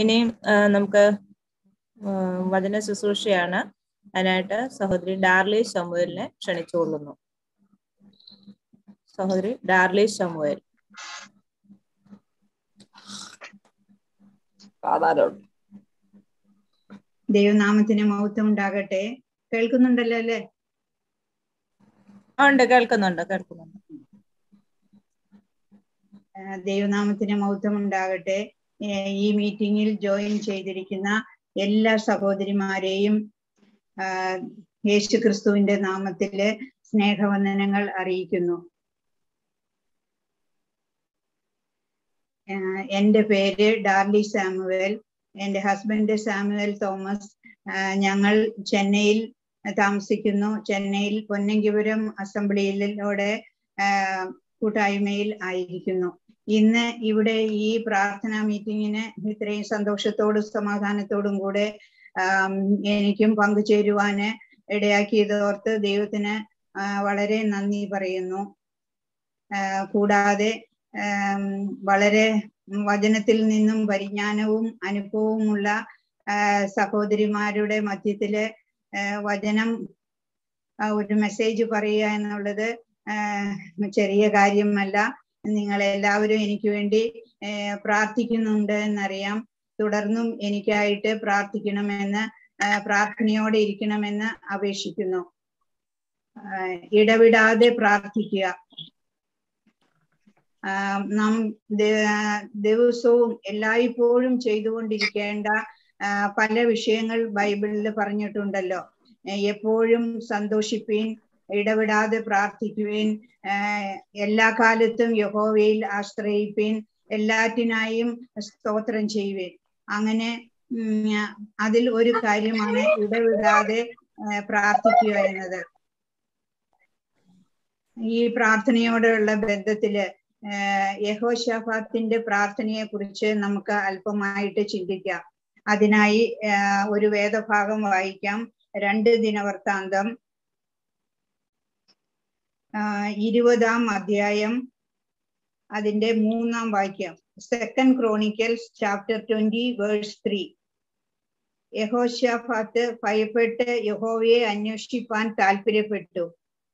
ഇനിയും നമുക്ക് വചന ശുശ്രൂഷയാണ് അതിനായിട്ട് സഹോദരി ഡാർലി ശമുവേലിനെ ക്ഷണിച്ചുകൊള്ളുന്നു സഹോദരി ഡാർലി ഷമുവൽ ദൈവനാമത്തിന് മൗത്വം ഉണ്ടാകട്ടെ. കേൾക്കുന്നുണ്ടല്ലോ അല്ലേ? ഉണ്ട്. കേൾക്കുന്നുണ്ട്. കേൾക്കുന്നുണ്ട്. ദൈവനാമത്തിന് മൗത്വം ഉണ്ടാകട്ടെ. ഈ മീറ്റിംഗിൽ ജോയിൻ ചെയ്തിരിക്കുന്ന എല്ലാ സഹോദരിമാരെയും യേശു ക്രിസ്തുവിന്റെ നാമത്തിൽ സ്നേഹവന്ദനങ്ങൾ അറിയിക്കുന്നു. എന്റെ പേര് ഡാർലി സാമുവേൽ. എന്റെ ഹസ്ബൻഡ് സാമുവേൽ തോമസ്. ഞങ്ങൾ ചെന്നൈയിൽ താമസിക്കുന്നു. ചെന്നൈയിൽ പൊന്നങ്കിപുരം അസംബ്ലിയിലൂടെ കൂട്ടായ്മയിൽ ആയിരിക്കുന്നു. ഇന്ന് ഇവിടെ ഈ പ്രാർത്ഥനാ മീറ്റിങ്ങിന് ഇത്രയും സന്തോഷത്തോടും സമാധാനത്തോടും കൂടെ എനിക്കും പങ്കുചേരുവാന് ഇടയാക്കിയത് ഓർത്ത് ദൈവത്തിന് വളരെ നന്ദി പറയുന്നു. കൂടാതെ വളരെ വചനത്തിൽ നിന്നും പരിജ്ഞാനവും അനുഭവവുമുള്ള സഹോദരിമാരുടെ മധ്യത്തിൽ വചനം ഒരു മെസ്സേജ് പറയുക എന്നുള്ളത് ചെറിയ കാര്യമല്ല. നിങ്ങൾ എല്ലാവരും എനിക്ക് വേണ്ടി പ്രാർത്ഥിക്കുന്നുണ്ട് എന്നറിയാം. തുടർന്നും എനിക്കായിട്ട് പ്രാർത്ഥിക്കണമെന്ന് പ്രാർത്ഥനയോടെ ഇരിക്കണമെന്ന് അപേക്ഷിക്കുന്നു. ഇടവിടാതെ പ്രാർത്ഥിക്കുക. നാം ദിവസവും എല്ലായ്പ്പോഴും ചെയ്തുകൊണ്ടിരിക്കേണ്ട പല വിഷയങ്ങൾ ബൈബിളിൽ പറഞ്ഞിട്ടുണ്ടല്ലോ. എപ്പോഴും സന്തോഷിപ്പീൻ ഇടവിടാതെ പ്രാർത്ഥിക്കുവിൻ. എല്ലാ കാലത്തും യഹോവയിൽ ആശ്രയിപ്പീൻ. എല്ലാറ്റിനായും സ്തോത്രം ചെയ്യുവിൻ. അങ്ങനെ അതിൽ ഒരു കാര്യമാണ് ഇടവിടാതെ പ്രാർത്ഥിക്കുക എന്നത്. ഈ പ്രാർത്ഥനയോടുള്ള ബന്ധത്തിൽ യഹോഷഫാത്തിന്റെ പ്രാർത്ഥനയെ കുറിച്ച് നമുക്ക് അല്പമായിട്ട് ചിന്തിക്കാം. അതിനായി ഒരു വേദഭാഗം വായിക്കാം. രണ്ട് ദിനവൃത്താന്തം. ഇരുപതാം അധ്യായം അതിന്റെ മൂന്നാം വാക്യം. Second Chronicles chapter twenty verse three യഹോഷാഫാത്ത് ഭയപ്പെട്ട് യഹോവയെ അന്വേഷിപ്പാൻ താല്പര്യപ്പെട്ടു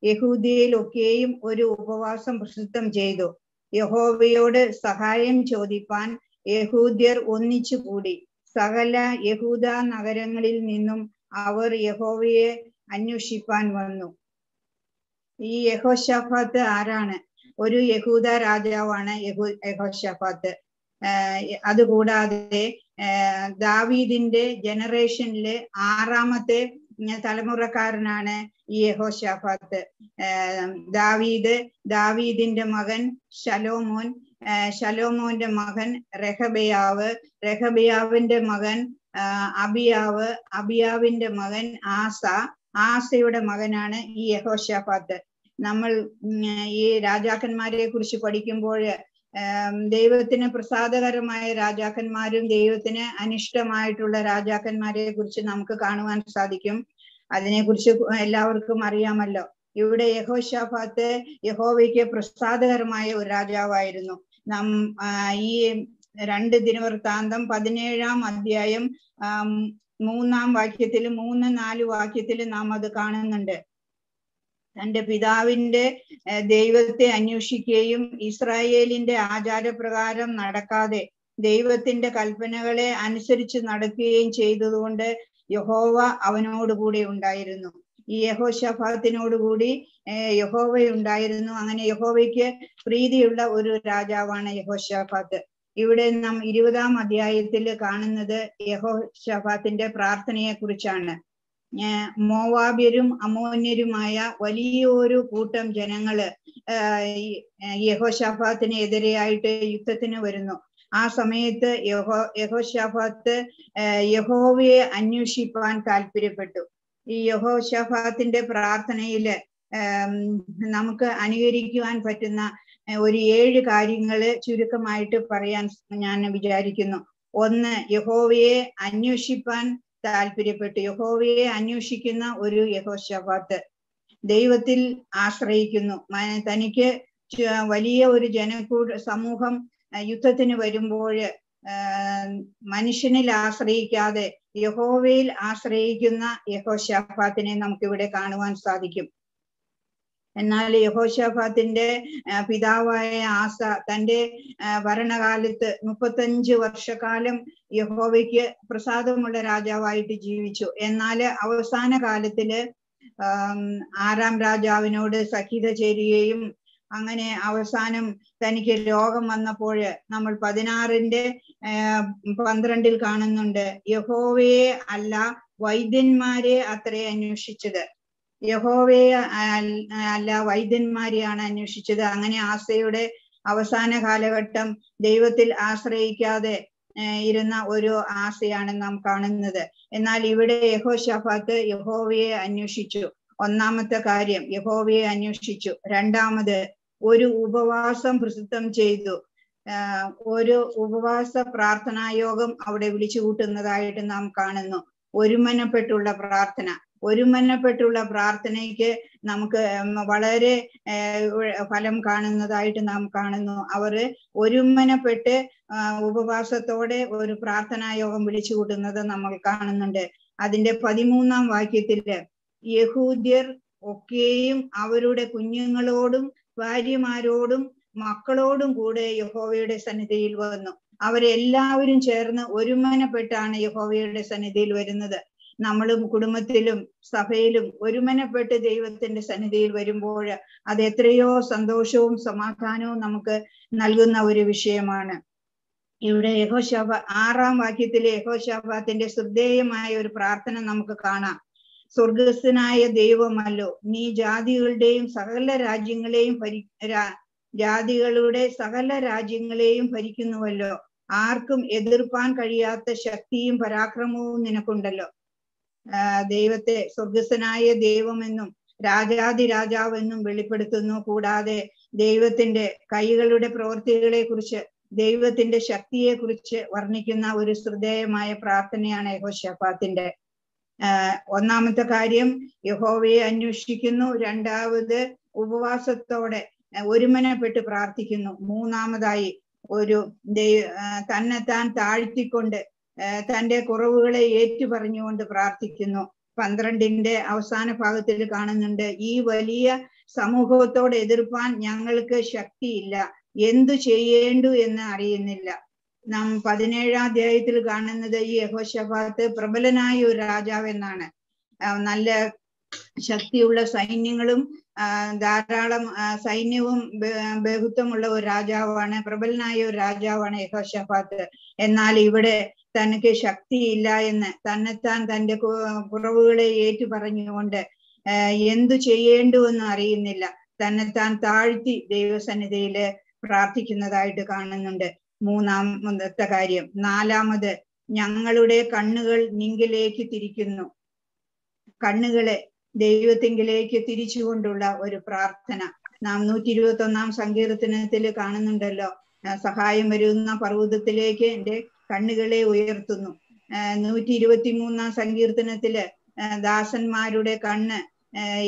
യഹൂദിയയിലൊക്കെയും ഒരു ഉപവാസം പ്രസിദ്ധം ചെയ്തു. യഹോവയോട് സഹായം ചോദിപ്പാൻ യഹൂദ്യർ ഒന്നിച്ചു കൂടി. സകല യഹൂദ നഗരങ്ങളിൽ നിന്നും അവർ യഹോവയെ അന്വേഷിപ്പാൻ വന്നു. ഈ യഹോഷഫാത്ത് ആരാണ്? ഒരു യഹൂദ രാജാവാണ് യഹൂ യഹോഷഫാത്ത് അതുകൂടാതെ ദാവീദിന്റെ ജനറേഷനിലെ ആറാമത്തെ തലമുറക്കാരനാണ് ഈ യഹോഷാഫാത്ത് ദാവീദ് ദാവീദിന്റെ മകൻ ഷലോമോൻ ഷലോമോന്റെ മകൻ രഹബയാവ് രഹബയാവിന്റെ മകൻ അബിയാവ് അബിയാവിന്റെ മകൻ ആസ ആസയുടെ മകനാണ് ഈ യഹോഷാഫാത്ത് നമ്മൾ ഈ രാജാക്കന്മാരെ കുറിച്ച് പഠിക്കുമ്പോൾ ദൈവത്തിന് പ്രസാദകരമായ രാജാക്കന്മാരും ദൈവത്തിന് അനിഷ്ടമായിട്ടുള്ള രാജാക്കന്മാരെ കുറിച്ച് നമുക്ക് കാണുവാൻ സാധിക്കും. അതിനെക്കുറിച്ച് എല്ലാവർക്കും അറിയാമല്ലോ. ഇവിടെ യഹോഷാഫാത്ത് യഹോവയ്ക്ക് പ്രസാദകരമായ ഒരു രാജാവായിരുന്നു. നം ഈ രണ്ട് ദിനവൃത്താന്തം പതിനേഴാം അധ്യായം മൂന്നാം വാക്യത്തിൽ മൂന്ന് നാല് വാക്യത്തിൽ നാം അത് കാണുന്നുണ്ട്. തന്റെ പിതാവിന്റെ ദൈവത്തെ അന്വേഷിക്കുകയും ഇസ്രായേലിന്റെ ആചാരപ്രകാരം നടക്കാതെ ദൈവത്തിന്റെ കൽപ്പനകളെ അനുസരിച്ച് നടക്കുകയും ചെയ്തതുകൊണ്ട് യഹോവ അവനോട് കൂടെ ഉണ്ടായിരുന്നു. ഈ യഹോഷഫാത്തിനോടുകൂടി കൂടി യഹോവ ഉണ്ടായിരുന്നു അങ്ങനെ യഹോവയ്ക്ക് പ്രീതിയുള്ള ഒരു രാജാവാണ് യഹോഷഫാത്ത് ഇവിടെ നാം ഇരുപതാം അധ്യായത്തിൽ കാണുന്നത് യഹോ ഷഫാത്തിന്റെ പ്രാർത്ഥനയെ കുറിച്ചാണ് മോവാബ്യരും അമോന്യരുമായ വലിയൊരു കൂട്ടം ജനങ്ങൾ യഹോ ഈ എതിരെയായിട്ട് യുദ്ധത്തിന് വരുന്നു. ആ സമയത്ത് യഹോ യഹോഷാഫാത്ത് ഷഫാത്ത് യഹോവയെ അന്വേഷിപ്പാൻ താല്പര്യപ്പെട്ടു. ഈ യഹോഷാഫാത്തിന്റെ പ്രാർത്ഥനയിൽ നമുക്ക് അനുകരിക്കുവാൻ പറ്റുന്ന ഒരു ഏഴ് കാര്യങ്ങൾ ചുരുക്കമായിട്ട് പറയാൻ ഞാൻ വിചാരിക്കുന്നു. ഒന്ന് യഹോവയെ അന്വേഷിപ്പാൻ താല്പര്യപ്പെട്ടു. യഹോവയെ അന്വേഷിക്കുന്ന ഒരു യഹോഷഫാത്ത് ദൈവത്തിൽ ആശ്രയിക്കുന്നു. തനിക്ക് വലിയ ഒരു ജനക്കൂട സമൂഹം യുദ്ധത്തിന് വരുമ്പോൾ മനുഷ്യനിൽ ആശ്രയിക്കാതെ യഹോവയിൽ ആശ്രയിക്കുന്ന യഹോശാഫാത്തിനെ നമുക്കിവിടെ കാണുവാൻ സാധിക്കും. എന്നാൽ യഹോഷഫാത്തിന്റെ പിതാവായ ആസ തന്റെ ഭരണകാലത്ത് മുപ്പത്തഞ്ച് വർഷക്കാലം യഹോവയ്ക്ക് പ്രസാദമുള്ള രാജാവായിട്ട് ജീവിച്ചു. എന്നാൽ അവസാന കാലത്തിൽ ആറാം രാജാവിനോട് സഖിത ചേരുകയും അങ്ങനെ അവസാനം തനിക്ക് രോഗം വന്നപ്പോൾ നമ്മൾ പതിനാറിന്റെ പന്ത്രണ്ടിൽ കാണുന്നുണ്ട്. യഹോവയെ അല്ല വൈദ്യന്മാരെ അത്രേ അന്വേഷിച്ചത്. യഹോവയെ അല്ല വൈദ്യന്മാരെയാണ് അന്വേഷിച്ചത്. അങ്ങനെ ആസയുടെ അവസാന കാലഘട്ടം ദൈവത്തിൽ ആശ്രയിക്കാതെ ഇരുന്ന ഒരു ആസയാണ് നാം കാണുന്നത്. എന്നാൽ ഇവിടെ യഹോ ഷഫാത്ത് യഹോവയെ അന്വേഷിച്ചു. ഒന്നാമത്തെ കാര്യം യഹോവയെ അന്വേഷിച്ചു. രണ്ടാമത് ഒരു ഉപവാസം പ്രസിദ്ധം ചെയ്തു. ഒരു ഉപവാസ പ്രാർത്ഥനായോഗം അവിടെ വിളിച്ചു കൂട്ടുന്നതായിട്ട് നാം കാണുന്നു. ഒരുമനപ്പെട്ടുള്ള പ്രാർത്ഥന. ഒരുമനപ്പെട്ടുള്ള പ്രാർത്ഥനയ്ക്ക് നമുക്ക് വളരെ ഫലം കാണുന്നതായിട്ട് നാം കാണുന്നു. അവർ ഒരുമനപ്പെട്ട് ഉപവാസത്തോടെ ഒരു പ്രാർത്ഥനാ യോഗം വിളിച്ചു കൂട്ടുന്നത് നമ്മൾ കാണുന്നുണ്ട്. അതിന്റെ പതിമൂന്നാം വാക്യത്തിൽ യഹൂദ്യർ ഒക്കെയും അവരുടെ കുഞ്ഞുങ്ങളോടും ഭാര്യമാരോടും മക്കളോടും കൂടെ യഹോവയുടെ സന്നിധിയിൽ വന്നു. അവരെല്ലാവരും ചേർന്ന് ഒരുമനപ്പെട്ടാണ് യഹോവയുടെ സന്നിധിയിൽ വരുന്നത്. നമ്മളും കുടുംബത്തിലും സഭയിലും ഒരുമനപ്പെട്ട് ദൈവത്തിന്റെ സന്നിധിയിൽ വരുമ്പോൾ അത് എത്രയോ സന്തോഷവും സമാധാനവും നമുക്ക് നൽകുന്ന ഒരു വിഷയമാണ്. ഇവിടെ യഹോശാബ ആറാം വാക്യത്തിലെ യഹോശാബാത്തിന്റെ ശ്രദ്ധേയമായ ഒരു പ്രാർത്ഥന നമുക്ക് കാണാം. സ്വർഗസ്ഥനായ ദൈവമല്ലോ നീ ജാതികളുടെയും സകല രാജ്യങ്ങളെയും ഭരി ജാതികളുടെ സകല രാജ്യങ്ങളെയും ഭരിക്കുന്നുവല്ലോ. ആർക്കും എതിർപ്പാൻ കഴിയാത്ത ശക്തിയും പരാക്രമവും നിനക്കുണ്ടല്ലോ. ദൈവത്തെ സ്വർഗസ്വനായ ദൈവമെന്നും രാജാതി രാജാവെന്നും വെളിപ്പെടുത്തുന്നു. കൂടാതെ ദൈവത്തിന്റെ കൈകളുടെ പ്രവൃത്തികളെ കുറിച്ച് ദൈവത്തിന്റെ ശക്തിയെ കുറിച്ച് വർണിക്കുന്ന ഒരു ശ്രദ്ധേയമായ പ്രാർത്ഥനയാണ് യഹോഷഫാത്തിന്റെ ഒന്നാമത്തെ കാര്യം യഹോവയെ അന്വേഷിക്കുന്നു. രണ്ടാമത് ഉപവാസത്തോടെ ഒരുമനപ്പെട്ട് പ്രാർത്ഥിക്കുന്നു. മൂന്നാമതായി ഒരു ദൈവ തന്നെത്താൻ താഴ്ത്തിക്കൊണ്ട് തന്റെ കുറവുകളെ ഏറ്റുപറഞ്ഞുകൊണ്ട് പ്രാർത്ഥിക്കുന്നു. പന്ത്രണ്ടിന്റെ അവസാന ഭാഗത്തിൽ കാണുന്നുണ്ട് ഈ വലിയ സമൂഹത്തോട് എതിർപ്പാൻ ഞങ്ങൾക്ക് ശക്തിയില്ല. എന്തു ചെയ്യേണ്ടു എന്ന് അറിയുന്നില്ല. നാം പതിനേഴാം അധ്യായത്തിൽ കാണുന്നത് ഈ യഹോഷഫാത്ത് പ്രബലനായ ഒരു രാജാവ് എന്നാണ്. നല്ല ശക്തിയുള്ള സൈന്യങ്ങളും ധാരാളം സൈന്യവും ബഹുത്വമുള്ള ഒരു രാജാവാണ് പ്രബലനായ ഒരു രാജാവാണ് യഹോഷഫാത്ത് എന്നാൽ ഇവിടെ തനിക്ക് ശക്തിയില്ല എന്ന് തന്നെത്താൻ തന്റെ കുറവുകളെ ഏറ്റു പറഞ്ഞുകൊണ്ട് എന്തു ചെയ്യേണ്ടു എന്ന് അറിയുന്നില്ല. തന്നെത്താൻ താഴ്ത്തി ദൈവസന്നിധിയിൽ പ്രാർത്ഥിക്കുന്നതായിട്ട് കാണുന്നുണ്ട്. മൂന്നാമത്തെ കാര്യം. നാലാമത് ഞങ്ങളുടെ കണ്ണുകൾ നിങ്കിലേക്ക് തിരിക്കുന്നു. കണ്ണുകളെ ദൈവത്തിങ്കിലേക്ക് തിരിച്ചുകൊണ്ടുള്ള ഒരു പ്രാർത്ഥന. നാം നൂറ്റി ഇരുപത്തി ഒന്നാം സങ്കീർത്തനത്തിൽ കാണുന്നുണ്ടല്ലോ സഹായം വരുന്ന പർവതത്തിലേക്ക് എന്റെ കണ്ണുകളെ ഉയർത്തുന്നു. നൂറ്റി ഇരുപത്തി മൂന്നാം സങ്കീർത്തനത്തിൽ ദാസന്മാരുടെ കണ്ണ്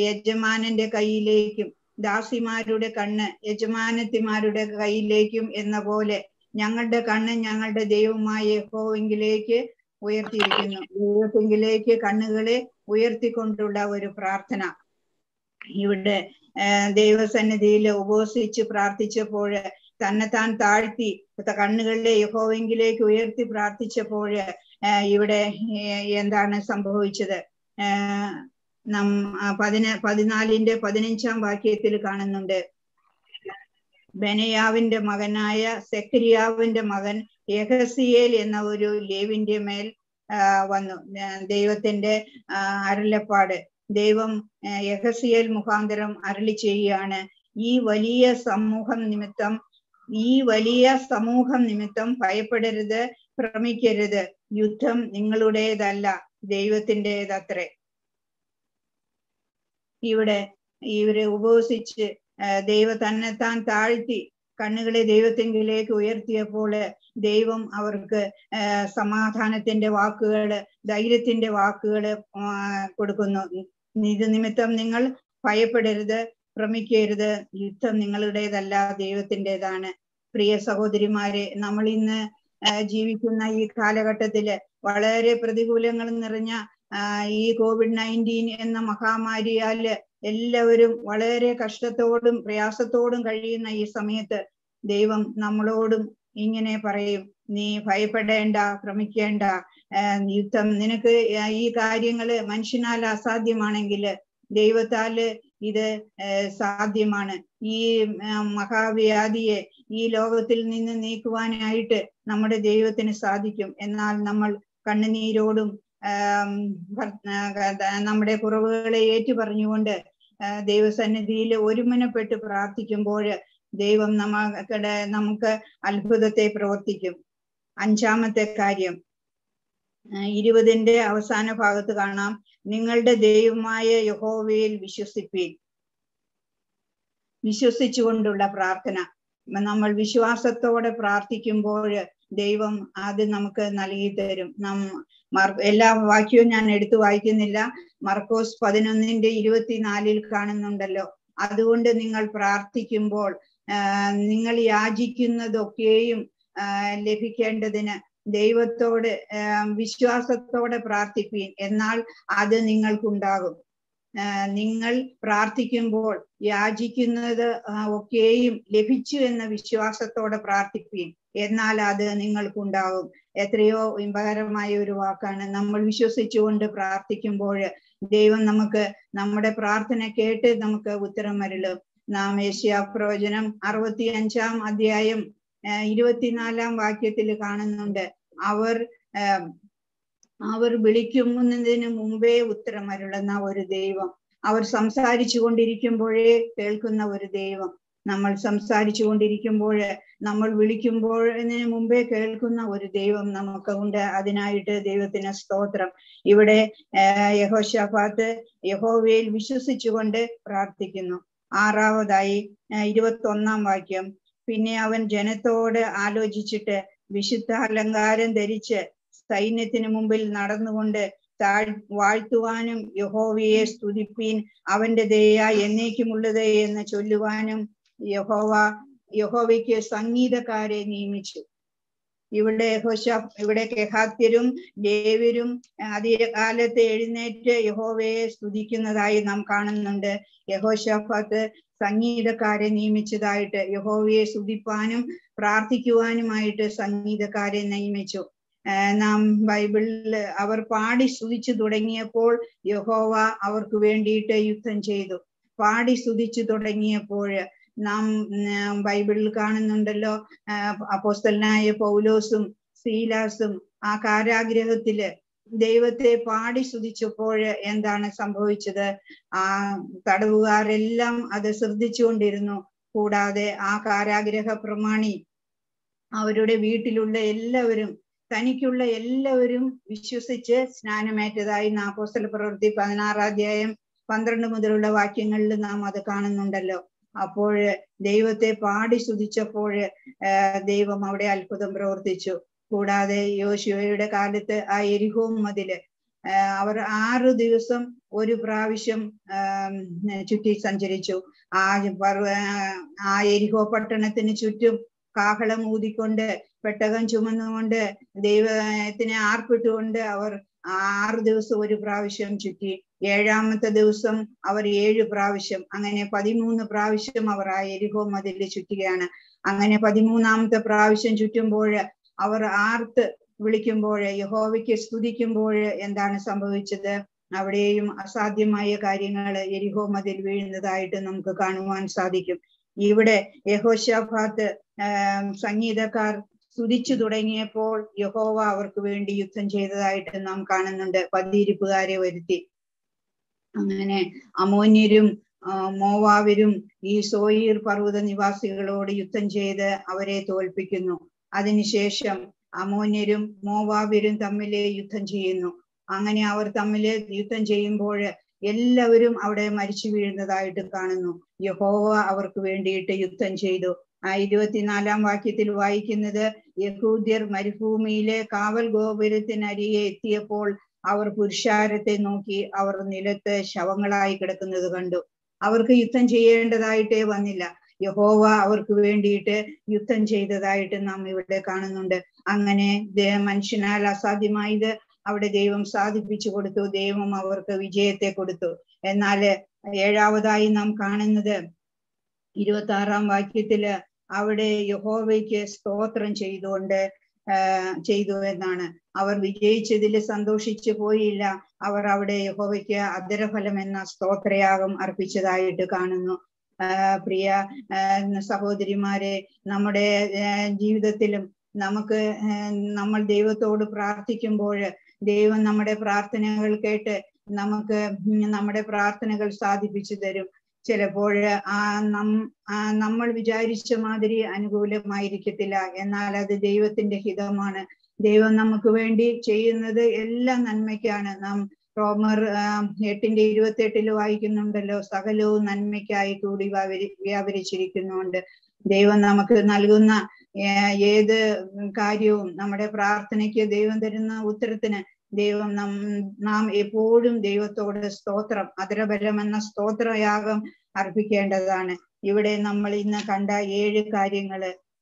യജമാനന്റെ കയ്യിലേക്കും ദാസിമാരുടെ കണ്ണ് യജമാനത്തിമാരുടെ കയ്യിലേക്കും എന്ന പോലെ ഞങ്ങളുടെ കണ്ണ് ഞങ്ങളുടെ ദൈവമായ യഹോവെങ്കിലേക്ക് ഉയർത്തിയിരിക്കുന്നു. ദൈവത്തെങ്കിലേക്ക് കണ്ണുകളെ ഉയർത്തിക്കൊണ്ടുള്ള ഒരു പ്രാർത്ഥന. ഇവിടെ ദൈവസന്നിധിയിൽ ഉപവസിച്ച് പ്രാർത്ഥിച്ചപ്പോൾ തന്നെ താൻ താഴ്ത്തി കണ്ണുകളിലെ യഹോവെങ്കിലേക്ക് ഉയർത്തി പ്രാർത്ഥിച്ചപ്പോൾ ഇവിടെ എന്താണ് സംഭവിച്ചത്? നം പതിന പതിനാലിന്റെ പതിനഞ്ചാം വാക്യത്തിൽ കാണുന്നുണ്ട്. ബനയാവിന്റെ മകനായ സെക്രിയാവിന്റെ മകൻ യഹസിയേൽ എന്ന ഒരു ലേവിന്റെ മേൽ വന്നു. ദൈവത്തിന്റെ അരുളപ്പാട്. ദൈവം യഹസിയേൽ മുഖാന്തരം അരളി ചെയ്യുകയാണ് ഈ വലിയ സമൂഹം നിമിത്തം ഈ വലിയ സമൂഹം നിമിത്തം ഭയപ്പെടരുത് ഭ്രമിക്കരുത്. യുദ്ധം നിങ്ങളുടേതല്ല ദൈവത്തിന്റെതത്രേ. ഇവിടെ ഇവരെ ഉപവസിച്ച് ദൈവ താൻ താഴ്ത്തി കണ്ണുകളെ ദൈവത്തെങ്കിലേക്ക് ഉയർത്തിയപ്പോൾ ദൈവം അവർക്ക് സമാധാനത്തിന്റെ വാക്കുകൾ ധൈര്യത്തിന്റെ വാക്കുകൾ കൊടുക്കുന്നു. ഇത് നിമിത്തം നിങ്ങൾ ഭയപ്പെടരുത് ഭ്രമിക്കരുത്. യുദ്ധം നിങ്ങളുടേതല്ല ദൈവത്തിന്റെതാണ്. പ്രിയ സഹോദരിമാരെ നമ്മൾ ഇന്ന് ജീവിക്കുന്ന ഈ കാലഘട്ടത്തിൽ വളരെ പ്രതികൂലങ്ങൾ നിറഞ്ഞ ഈ കോവിഡ് നയന്റീൻ എന്ന മഹാമാരിയാൽ എല്ലാവരും വളരെ കഷ്ടത്തോടും പ്രയാസത്തോടും കഴിയുന്ന ഈ സമയത്ത് ദൈവം നമ്മളോടും ഇങ്ങനെ പറയും നീ ഭയപ്പെടേണ്ട ഭ്രമിക്കേണ്ട യുദ്ധം നിനക്ക് ഈ കാര്യങ്ങൾ മനുഷ്യനാൽ അസാധ്യമാണെങ്കിൽ ദൈവത്താൽ ഇത് സാധ്യമാണ്. ഈ മഹാവ്യാധിയെ ഈ ലോകത്തിൽ നിന്ന് നീക്കുവാനായിട്ട് നമ്മുടെ ദൈവത്തിന് സാധിക്കും. എന്നാൽ നമ്മൾ കണ്ണുനീരോടും നമ്മുടെ കുറവുകളെ ഏറ്റു പറഞ്ഞുകൊണ്ട് ആ, ദൈവസന്നിധിയിൽ ഒരുമനപ്പെട്ട് പ്രാർത്ഥിക്കുമ്പോൾ ദൈവം നമ്മുടെ നമുക്ക് അത്ഭുതത്തെ പ്രവർത്തിക്കും. അഞ്ചാമത്തെ കാര്യം ഇരുപതിന്റെ അവസാന ഭാഗത്ത് കാണാം. നിങ്ങളുടെ ദൈവമായ യഹോവയിൽ വിശ്വസിപ്പീൻ. വിശ്വസിച്ചുകൊണ്ടുള്ള പ്രാർത്ഥന. നമ്മൾ വിശ്വാസത്തോടെ പ്രാർത്ഥിക്കുമ്പോൾ ദൈവം അത് നമുക്ക് നൽകി തരും നം എല്ലാ വാക്യവും ഞാൻ എടുത്തു വായിക്കുന്നില്ല. മർക്കോസ് പതിനൊന്നിന്റെ ഇരുപത്തിനാലിൽ കാണുന്നുണ്ടല്ലോ. അതുകൊണ്ട് നിങ്ങൾ പ്രാർത്ഥിക്കുമ്പോൾ നിങ്ങൾ യാചിക്കുന്നതൊക്കെയും ലഭിക്കേണ്ടതിന് ദൈവത്തോട് വിശ്വാസത്തോടെ പ്രാർത്ഥിപ്പീൻ എന്നാൽ അത് നിങ്ങൾക്കുണ്ടാകും. നിങ്ങൾ പ്രാർത്ഥിക്കുമ്പോൾ യാചിക്കുന്നത് ഒക്കെയും ലഭിച്ചു എന്ന വിശ്വാസത്തോടെ പ്രാർത്ഥിപ്പീൻ എന്നാൽ അത് നിങ്ങൾക്കുണ്ടാകും. എത്രയോ ഇമ്പകരമായ ഒരു വാക്കാണ്. നമ്മൾ വിശ്വസിച്ചുകൊണ്ട് പ്രാർത്ഥിക്കുമ്പോൾ ദൈവം നമുക്ക് നമ്മുടെ പ്രാർത്ഥന കേട്ട് നമുക്ക് ഉത്തരം വരലും നാം ഏഷ്യാ പ്രവചനം അറുപത്തി അഞ്ചാം അധ്യായം ഇരുപത്തിനാലാം വാക്യത്തിൽ കാണുന്നുണ്ട്. അവർ അവർ വിളിക്കുന്നതിന് മുമ്പേ ഉത്തരം അരുളുന്ന ഒരു ദൈവം. അവർ സംസാരിച്ചു കൊണ്ടിരിക്കുമ്പോഴേ കേൾക്കുന്ന ഒരു ദൈവം. നമ്മൾ സംസാരിച്ചു കൊണ്ടിരിക്കുമ്പോൾ നമ്മൾ വിളിക്കുമ്പോഴതിന് മുമ്പേ കേൾക്കുന്ന ഒരു ദൈവം നമുക്ക് ഉണ്ട് അതിനായിട്ട് ദൈവത്തിന് സ്തോത്രം. ഇവിടെ യഹോഷാഫാത്ത് യഹോവയിൽ വിശ്വസിച്ചുകൊണ്ട് പ്രാർത്ഥിക്കുന്നു. ആറാവതായി ഇരുപത്തി ഒന്നാം വാക്യം. പിന്നെ അവൻ ജനത്തോട് ആലോചിച്ചിട്ട് വിശുദ്ധ അലങ്കാരം ധരിച്ച് സൈന്യത്തിന് മുമ്പിൽ നടന്നുകൊണ്ട് താഴ് വാഴ്ത്തുവാനും യഹോവയെ സ്തുതിപ്പീൻ. അവന്റെ ദയ എന്നേക്കുമുള്ളത് എന്ന് ചൊല്ലുവാനും യഹോവ യഹോവയ്ക്ക് സംഗീതക്കാരെ നിയമിച്ചു. ഇവിടെ ഹോശ ഇവിടെ കെഹാത്യരും ലേവ്യരും അധികാലത്ത് എഴുന്നേറ്റ് യഹോവയെ സ്തുതിക്കുന്നതായി നാം കാണുന്നുണ്ട്. യഹോഷാഫാത്ത് സംഗീതക്കാരെ നിയമിച്ചതായിട്ട് യഹോവയെ സ്തുതിപ്പാനും പ്രാർത്ഥിക്കുവാനുമായിട്ട് സംഗീതക്കാരെ നിയമിച്ചു. നാം ബൈബിളിൽ അവർ പാടി സ്തുതിച്ചു തുടങ്ങിയപ്പോൾ യഹോവ അവർക്ക് വേണ്ടിയിട്ട് യുദ്ധം ചെയ്തു. പാടി സ്തുതിച്ചു തുടങ്ങിയപ്പോൾ നാം ബൈബിളിൽ കാണുന്നുണ്ടല്ലോ അപ്പോസ്തലനായ പൗലോസും സീലാസും ആ കാരാഗ്രഹത്തിൽ ദൈവത്തെ പാടി സ്തുതിച്ചപ്പോൾ എന്താണ് സംഭവിച്ചത്? ആ തടവുകാരെല്ലാം അത് ശ്രദ്ധിച്ചുകൊണ്ടിരുന്നു. കൂടാതെ ആ കാരാഗ്രഹ പ്രമാണി അവരുടെ വീട്ടിലുള്ള എല്ലാവരും തനിക്കുള്ള എല്ലാവരും വിശ്വസിച്ച് സ്നാനമേറ്റതായി നാപ്പോസ്തല പ്രവൃത്തി പതിനാറാധ്യായം പന്ത്രണ്ട് മുതലുള്ള വാക്യങ്ങളിൽ നാം അത് കാണുന്നുണ്ടല്ലോ. അപ്പോൾ ദൈവത്തെ പാടി സ്തുതിച്ചപ്പോൾ ദൈവം അവിടെ അത്ഭുതം പ്രവർത്തിച്ചു. കൂടാതെ യോശുവയുടെ കാലത്ത് ആ എരിഹോ മതിൽ അവർ ആറ് ദിവസം ഒരു പ്രാവശ്യം ചുറ്റി സഞ്ചരിച്ചു. ആ ആ എരിഹോ പട്ടണത്തിന് ചുറ്റും കാഹളം ഊതിക്കൊണ്ട് പെട്ടകം ചുമന്നുകൊണ്ട് ദൈവത്തിനെ ആർപ്പിട്ടുകൊണ്ട് അവർ ആറ് ദിവസം ഒരു പ്രാവശ്യം ചുറ്റി ഏഴാമത്തെ ദിവസം അവർ ഏഴ് പ്രാവശ്യം അങ്ങനെ പതിമൂന്ന് പ്രാവശ്യം അവർ ആ എരിഹോ മതിൽ ചുറ്റുകയാണ്. അങ്ങനെ പതിമൂന്നാമത്തെ പ്രാവശ്യം ചുറ്റുമ്പോൾ അവർ ആർത്ത് വിളിക്കുമ്പോൾ യഹോവയ്ക്ക് സ്തുതിക്കുമ്പോൾ എന്താണ് സംഭവിച്ചത്? അവിടെയും അസാധ്യമായ കാര്യങ്ങൾ എരിഹോ മതിൽ വീഴുന്നതായിട്ട് നമുക്ക് കാണുവാൻ സാധിക്കും. ഇവിടെ യഹോഷാഫാത്ത് സംഗീതക്കാർ സ്തുതിച്ചു തുടങ്ങിയപ്പോൾ യഹോവ അവർക്ക് വേണ്ടി യുദ്ധം ചെയ്തതായിട്ട് നാം കാണുന്നുണ്ട്. പതിയിരിപ്പുകാരെ വരുത്തി. അങ്ങനെ അമോന്യരും മോവാവരും ഈ സോയിർ പർവത നിവാസികളോട് യുദ്ധം ചെയ്ത് അവരെ തോൽപ്പിക്കുന്നു. അതിനുശേഷം അമോന്യരും മോവാബിരും തമ്മിൽ യുദ്ധം ചെയ്യുന്നു. അങ്ങനെ അവർ തമ്മിൽ യുദ്ധം ചെയ്യുമ്പോൾ എല്ലാവരും അവിടെ മരിച്ചു വീഴുന്നതായിട്ട് കാണുന്നു. യഹോവ അവർക്ക് വേണ്ടിയിട്ട് യുദ്ധം ചെയ്തു. ആ ഇരുപത്തിനാലാം വാക്യത്തിൽ വായിക്കുന്നത് യഹൂദ്യർ മരുഭൂമിയിലെ കാവൽ ഗോപുരത്തിനരികെ എത്തിയപ്പോൾ അവർ പുരുഷാരത്തെ നോക്കി അവർ നിലത്ത് ശവങ്ങളായി കിടക്കുന്നത് കണ്ടു. അവർക്ക് യുദ്ധം ചെയ്യേണ്ടതായിട്ടേ വന്നില്ല. യഹോവ അവർക്ക് വേണ്ടിയിട്ട് യുദ്ധം ചെയ്തതായിട്ട് നാം ഇവിടെ കാണുന്നുണ്ട്. അങ്ങനെ മനുഷ്യനാൽ അസാധ്യമായത് അവിടെ ദൈവം സാധിപ്പിച്ചു കൊടുത്തു. ദൈവം അവർക്ക് വിജയത്തെ കൊടുത്തു. എന്നാൽ ഏഴാവതായി നാം കാണുന്നത് ഇരുപത്തി ആറാം വാക്യത്തിൽ അവിടെ യഹോവയ്ക്ക് സ്തോത്രം ചെയ്തുകൊണ്ട് ചെയ്തു എന്നാണ്. അവർ വിജയിച്ചതിൽ സന്തോഷിച്ചു പോയില്ല. അവർ അവിടെ യഹോവയ്ക്ക് അദരഫലം എന്ന സ്തോത്രയാഗം അർപ്പിച്ചതായിട്ട് കാണുന്നു. പ്രിയ സഹോദരിമാരെ നമ്മുടെ ജീവിതത്തിലും നമുക്ക് നമ്മൾ ദൈവത്തോട് പ്രാർത്ഥിക്കുമ്പോൾ ദൈവം നമ്മുടെ പ്രാർത്ഥനകൾ കേട്ട് നമുക്ക് നമ്മുടെ പ്രാർത്ഥനകൾ സാധിപ്പിച്ചു തരും. ചിലപ്പോൾ ആ നം നമ്മൾ വിചാരിച്ച മാതിരി അനുകൂലമായിരിക്കത്തില്ല. എന്നാൽ അത് ദൈവത്തിന്റെ ഹിതമാണ്. ദൈവം നമുക്ക് വേണ്ടി ചെയ്യുന്നത് എല്ലാം നന്മയ്ക്കാണ്. നാം റോമർ എട്ടിന്റെ ഇരുപത്തി എട്ടിൽ വായിക്കുന്നുണ്ടല്ലോ സകലവും നന്മയ്ക്കായി കൂടി വ്യാപരിച്ചിരിക്കുന്നുണ്ട്. ദൈവം നമുക്ക് നൽകുന്ന ഏത് കാര്യവും നമ്മുടെ പ്രാർത്ഥനയ്ക്ക് ദൈവം തരുന്ന ഉത്തരത്തിന് ദൈവം നം നാം എപ്പോഴും ദൈവത്തോട് സ്തോത്രം അതരബലം എന്ന സ്തോത്രയാഗം അർപ്പിക്കേണ്ടതാണ്. ഇവിടെ നമ്മൾ ഇന്ന് കണ്ട ഏഴ് കാര്യങ്ങൾ.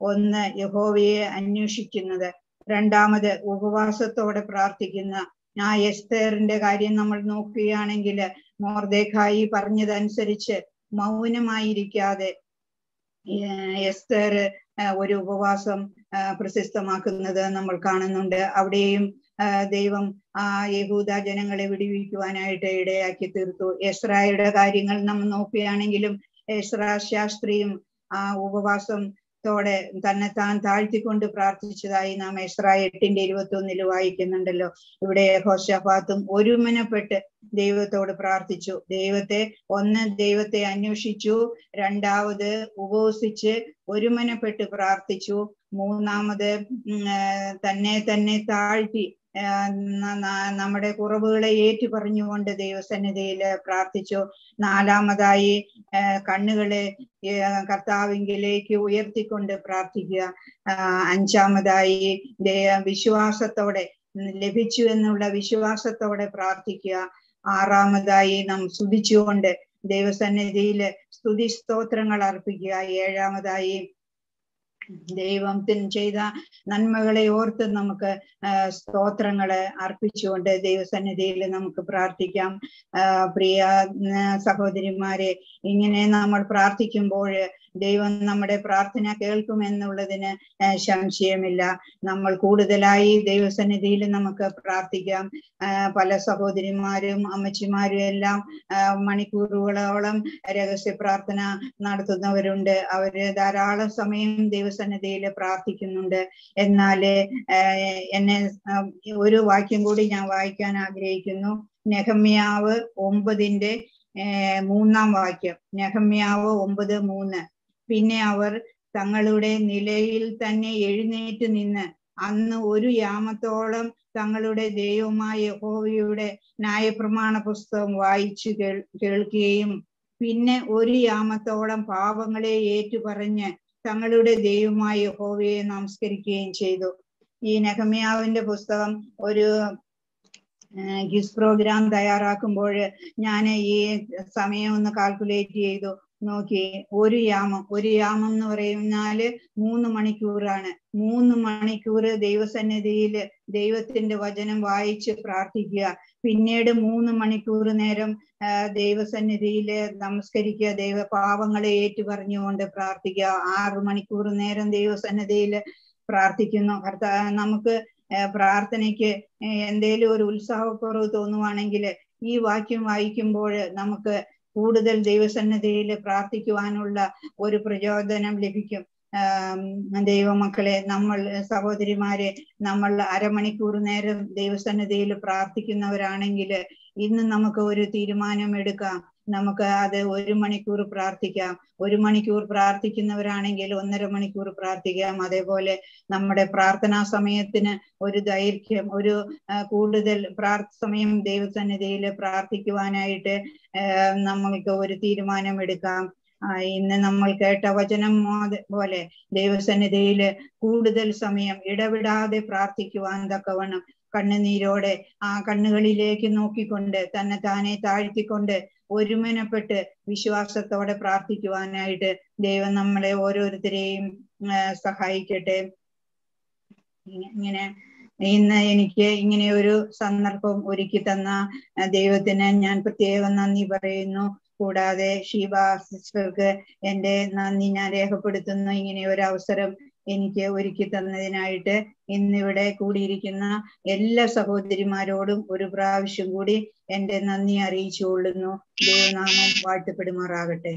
ഒന്ന് യഹോവയെ അന്വേഷിക്കുന്നത് രണ്ടാമത് ഉപവാസത്തോടെ പ്രാർത്ഥിക്കുന്ന ആ എസ്തേറിന്റെ കാര്യം നമ്മൾ നോക്കുകയാണെങ്കിൽ മോർദേഖായി പറഞ്ഞതനുസരിച്ച് മൗനമായിരിക്കാതെ എസ്തേർ ഒരു ഉപവാസം പ്രശസ്തമാക്കുന്നത് നമ്മൾ കാണുന്നുണ്ട്. അവിടെയും ദൈവം ആ യഹൂദ ജനങ്ങളെ വിടിവിക്കുവാനായിട്ട് ഇടയാക്കി തീർത്തു. എസ്രായുടെ കാര്യങ്ങൾ നമ്മൾ നോക്കുകയാണെങ്കിലും എസ്രാ ശാസ്ത്രിയും ആ ഉപവാസം ത്തോടെ താൻ താഴ്ത്തിക്കൊണ്ട് പ്രാർത്ഥിച്ചതായി നാം എസ്ര എട്ടിന്റെ ഇരുപത്തി ഒന്നിൽ വായിക്കുന്നുണ്ടല്ലോ. ഇവിടെ ഹോഷഫാത്തും ഒരുമനപ്പെട്ട് ദൈവത്തോട് പ്രാർത്ഥിച്ചു. ദൈവത്തെ ഒന്ന് ദൈവത്തെ അന്വേഷിച്ചു രണ്ടാമത് ഉപവസിച്ച് ഒരുമനപ്പെട്ട് പ്രാർത്ഥിച്ചു മൂന്നാമത് തന്നെ തന്നെ താഴ്ത്തി നമ്മുടെ കുറവുകളെ ഏറ്റു പറഞ്ഞുകൊണ്ട് ദൈവസന്നിധിയിൽ പ്രാർത്ഥിച്ചു. നാലാമതായി കണ്ണുകളെ കർത്താവിങ്കിലേക്ക് ഉയർത്തിക്കൊണ്ട് പ്രാർത്ഥിക്കുക. അഞ്ചാമതായി വിശ്വാസത്തോടെ ലഭിച്ചു എന്നുള്ള വിശ്വാസത്തോടെ പ്രാർത്ഥിക്കുക. ആറാമതായി നാം സ്തുതിച്ചുകൊണ്ട് ദൈവസന്നിധിയിൽ സ്തുതി സ്തോത്രങ്ങൾ അർപ്പിക്കുക. ഏഴാമതായി ദൈവത്തിന് ചെയ്ത നന്മകളെ ഓർത്ത് നമുക്ക് സ്തോത്രങ്ങൾ അർപ്പിച്ചുകൊണ്ട് ദൈവസന്നിധിയിൽ നമുക്ക് പ്രാർത്ഥിക്കാം. പ്രിയ സഹോദരിമാരെ ഇങ്ങനെ നമ്മൾ പ്രാർത്ഥിക്കുമ്പോൾ ദൈവം നമ്മുടെ പ്രാർത്ഥന കേൾക്കുമെന്നുള്ളതിന് സംശയമില്ല. നമ്മൾ കൂടുതലായി ദൈവസന്നിധിയിൽ നമുക്ക് പ്രാർത്ഥിക്കാം. പല സഹോദരിമാരും അമ്മച്ചിമാരും എല്ലാം മണിക്കൂറുകളോളം രഹസ്യ പ്രാർത്ഥന നടത്തുന്നവരുണ്ട്. അവർ ധാരാളം സമയം ദൈവസന്നിധിയിൽ പ്രാർത്ഥിക്കുന്നുണ്ട്. എന്നാൽ എന്നെ ഒരു വാക്യം കൂടി ഞാൻ വായിക്കാൻ ആഗ്രഹിക്കുന്നു. നെഹമ്യാവ് ഒമ്പതിന്റെ മൂന്നാം വാക്യം. നെഹമ്യാവ് ഒമ്പത് മൂന്ന്. പിന്നെ അവർ തങ്ങളുടെ നിലയിൽ തന്നെ എഴുന്നേറ്റ് നിന്ന് അന്ന് ഒരു യാമത്തോളം തങ്ങളുടെ ദൈവമായ യഹോവയുടെ ന്യായപ്രമാണ പുസ്തകം വായിച്ചു കേൾ കേൾക്കുകയും പിന്നെ ഒരു യാമത്തോളം പാപങ്ങളെ ഏറ്റുപറഞ്ഞ് തങ്ങളുടെ ദൈവമായ യഹോവയെ നമസ്കരിക്കുകയും ചെയ്തു. ഈ നെഹമ്യാവിന്റെ പുസ്തകം ഒരു ഗിസ് പ്രോഗ്രാം തയ്യാറാക്കുമ്പോൾ ഞാൻ ഈ സമയം ഒന്ന് കാൽക്കുലേറ്റ് ചെയ്തു. നോക്കി ഒരു യാമം. ഒരു യാമം എന്ന് പറയുന്നാൽ മൂന്ന് മണിക്കൂറാണ്. മൂന്ന് മണിക്കൂർ ദൈവസന്നിധിയിൽ ദൈവത്തിന്റെ വചനം വായിച്ച് പ്രാർത്ഥിക്കുക. പിന്നീട് മൂന്ന് മണിക്കൂർ നേരം ദൈവസന്നിധിയിൽ നമസ്കരിക്കുക. ദൈവ പാവങ്ങളെ ഏറ്റു പറഞ്ഞുകൊണ്ട് പ്രാർത്ഥിക്കുക. ആറ് മണിക്കൂർ നേരം ദൈവസന്നിധിയിൽ പ്രാർത്ഥിക്കുന്നു. നമുക്ക് പ്രാർത്ഥനയ്ക്ക് എന്തേലും ഒരു ഉത്സാഹക്കുറവ് തോന്നുവാണെങ്കിൽ ഈ വാക്യം വായിക്കുമ്പോൾ നമുക്ക് കൂടുതൽ ദൈവസന്നിധിയിൽ പ്രാർത്ഥിക്കുവാനുള്ള ഒരു പ്രചോദനം ലഭിക്കും. ദൈവമക്കളെ നമ്മൾ സഹോദരിമാരെ നമ്മൾ അരമണിക്കൂർ നേരം ദൈവസന്നിധിയിൽ പ്രാർത്ഥിക്കുന്നവരാണെങ്കിൽ ഇന്ന് നമുക്ക് ഒരു തീരുമാനം എടുക്കാം. നമുക്ക് അത് ഒരു മണിക്കൂർ പ്രാർത്ഥിക്കാം. ഒരു മണിക്കൂർ പ്രാർത്ഥിക്കുന്നവരാണെങ്കിൽ ഒന്നര മണിക്കൂർ പ്രാർത്ഥിക്കാം. അതേപോലെ നമ്മുടെ പ്രാർത്ഥനാ സമയത്തിന് ഒരു ദൈർഘ്യം ഒരു കൂടുതൽ പ്രാർത്ഥ സമയം ദൈവസന്നിധിയിൽ പ്രാർത്ഥിക്കുവാനായിട്ട് നമ്മൾക്ക് ഒരു തീരുമാനം എടുക്കാം. ഇന്ന് നമ്മൾ കേട്ട വചനം പോലെ ദൈവസന്നിധിയിൽ കൂടുതൽ സമയം ഇടവിടാതെ പ്രാർത്ഥിക്കുവാൻ തക്കവണ്ണം കണ്ണുനീരോടെ ആ കണ്ണുകളിലേക്ക് നോക്കിക്കൊണ്ട് തന്നെ താനെ താഴ്ത്തിക്കൊണ്ട് ഒരുമനപ്പെട്ട് വിശ്വാസത്തോടെ പ്രാർത്ഥിക്കുവാനായിട്ട് ദൈവം നമ്മളെ ഓരോരുത്തരെയും സഹായിക്കട്ടെ. ഇങ്ങനെ ഇന്ന് എനിക്ക് ഇങ്ങനെ ഒരു സന്ദർഭം ഒരുക്കി തന്ന ദൈവത്തിന് ഞാൻ പ്രത്യേകം നന്ദി പറയുന്നു. കൂടാതെ ഷീബ സിസ്റ്റർക്ക് എന്റെ നന്ദി ഞാൻ രേഖപ്പെടുത്തുന്നു. ഇങ്ങനെ ഒരു അവസരം എനിക്ക് ഒരുക്കി തന്നതിനായിട്ട് ഇന്നിവിടെ കൂടിയിരിക്കുന്ന എല്ലാ സഹോദരിമാരോടും ഒരു പ്രാവശ്യം കൂടി എന്റെ നന്ദി അറിയിച്ചു കൊള്ളുന്നു. ദൈവനാമം വാഴ്ത്തപ്പെടുമാറാകട്ടെ.